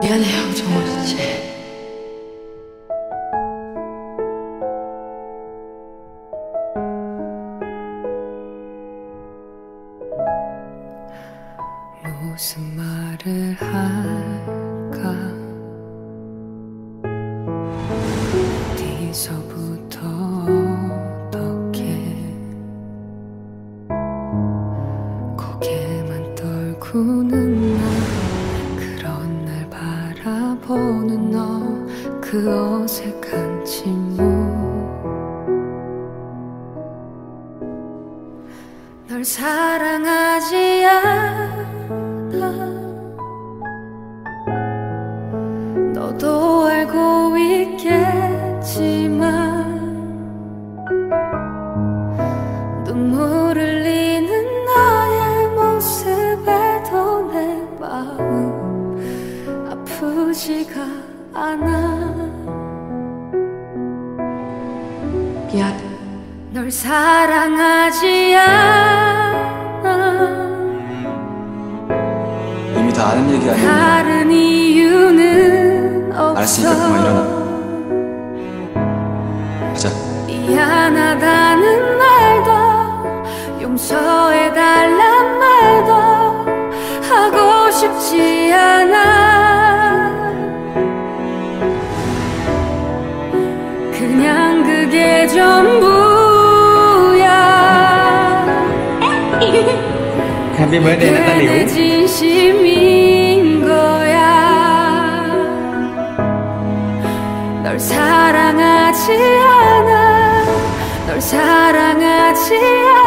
미안해요, 정원 씨. 무슨 말을 할까 어디서부터 어떻게 고개 만 떨구는 나 그런 날 바라보는 너 그 어색한 침묵. 널 사랑하지 않아. 너도 알고 있겠지만 아프지가 않아 미안. 널 사랑하지 않아 이미 다 아는 얘기 아니야? 다른 이유는 없어 알았으니까 그만 일어나. 가자. 미안하다는 말도 용서해달란 말도 하고 싶지 그게 전부야. Happy birthday 내 나탈리오 진심인 거야. 널 사랑하지 않아. 널 사랑하지 않아